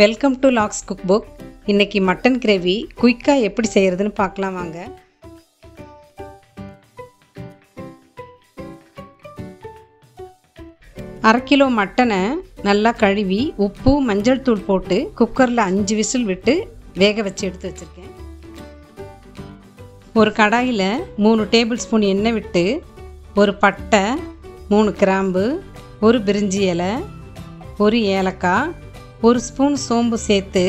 Welcome to Lax's cook book இன்றைக்கி mutton gravy குயிக்காக எப்படி செய்கிறதுன்னு பார்க்கலாம் வாங்க. அரை கிலோ மட்டனை நல்லா கழுவி உப்பு மஞ்சள் தூள் போட்டு குக்கரில் அஞ்சு விசில் விட்டு வேக வச்சு எடுத்து வச்சுருக்கேன். ஒரு கடாயில் மூணு டேபிள் ஸ்பூன் எண்ணெய் விட்டு ஒரு பட்டை மூணு கிராம்பு ஒரு பிரிஞ்சி இலை ஒரு ஏலக்காய் ஒரு ஸ்பூன் சோம்பு சேர்த்து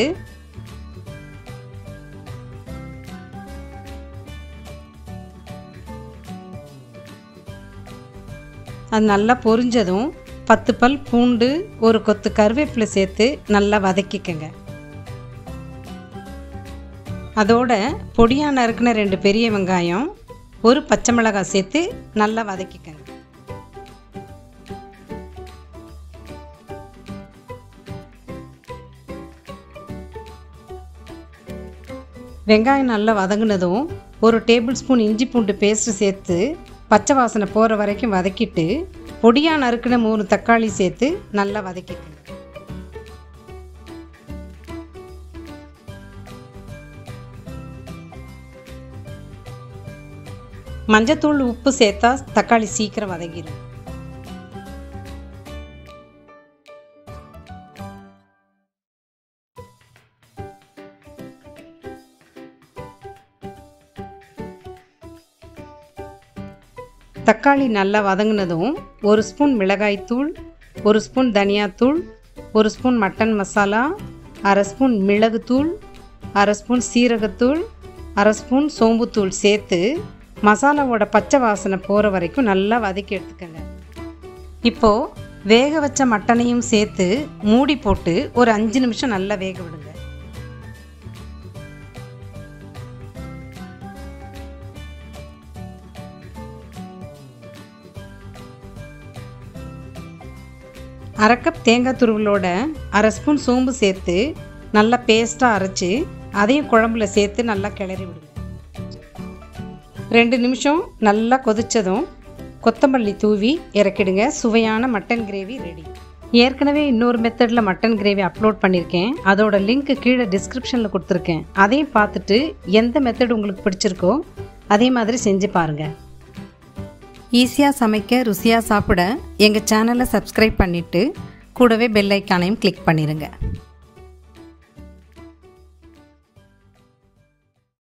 அது நல்லா பொரிஞ்சதும் பத்து பல் பூண்டு ஒரு கொத்து கருவேப்பிலை சேர்த்து நல்லா வதக்கிக்கங்க. அதோட பொடியாக நறுக்கின ரெண்டு பெரிய வெங்காயம் ஒரு பச்சை மிளகாய் சேர்த்து நல்லா வதக்கிக்கங்க. வெங்காயம் நல்லா வதங்கினதும் ஒரு டேபிள் ஸ்பூன் இஞ்சி பூண்டு பேஸ்ட்டு சேர்த்து பச்சை வாசனை போகிற வரைக்கும் வதக்கிட்டு பொடியாக நறுக்கின மூணு தக்காளி சேர்த்து நல்லா வதக்கிட்டு மஞ்சத்தூள் உப்பு சேர்த்தா தக்காளி சீக்கிரம் வதங்கிடும் தக்காளி நல்லா வதங்கினதும் ஒரு ஸ்பூன் மிளகாய்த்தூள் ஒரு ஸ்பூன் தனியாத்தூள் ஒரு ஸ்பூன் மட்டன் மசாலா அரை ஸ்பூன் மிளகுத்தூள் அரை ஸ்பூன் சீரகத்தூள் அரை ஸ்பூன் சோம்புத்தூள் சேர்த்து மசாலாவோட பச்சை வாசனை போகிற வரைக்கும் நல்லா வதக்கி எடுத்துக்கங்க. இப்போது வேக வச்ச மட்டனையும் சேர்த்து மூடி போட்டு ஒரு அஞ்சு நிமிஷம் நல்லா வேக விடுங்க. அரை கப் தேங்காய் துருவலோட அரை ஸ்பூன் சோம்பு சேர்த்து நல்லா பேஸ்ட்டாக அரைச்சி அதையும் குழம்புல சேர்த்து நல்லா கிளறி விடுங்க. ரெண்டு நிமிஷம் நல்லா கொதித்ததும் கொத்தமல்லி தூவி இறக்கிடுங்க. சுவையான மட்டன் கிரேவி ரெடி ஏற்கனவே இன்னொரு மெத்தடில் மட்டன் கிரேவி அப்லோட் பண்ணியிருக்கேன் அதோட லிங்க் கீழே டிஸ்கிரிப்ஷனில் கொடுத்துருக்கேன். அதையும் பார்த்துட்டு எந்த மெத்தட் உங்களுக்கு பிடிச்சிருக்கோ அதே மாதிரி செஞ்சு பாருங்கள் ஈஸியாக சமைக்க ருசியாக சாப்பிட எங்கள் சேனலை சப்ஸ்கிரைப் பண்ணிவிட்டு கூடவே பெல் ஐக்கானையும் கிளிக் பண்ணிடுங்க